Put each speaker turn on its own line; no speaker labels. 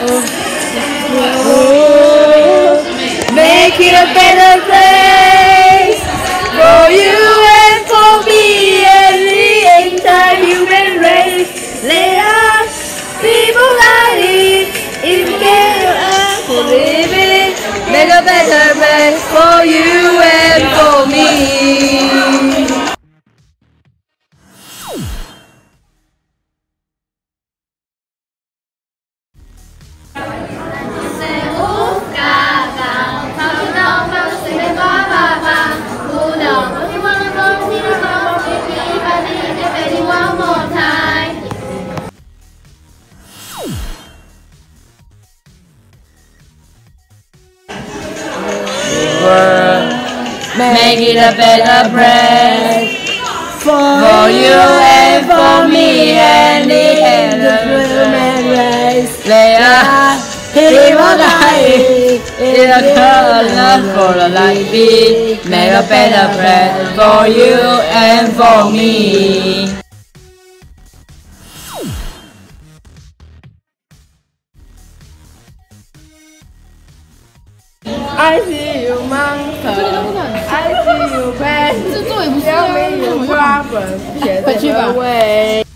Ooh.
Make it a better place for you and for me and the entire human race. Let us be united in care for living. Make a better place for you and for me. Make it a better place for you and for me and the end of the human race. They are humanity in a color for a life be make a better place for you and for me.
I see monster i see you baby tell me you're probably in the way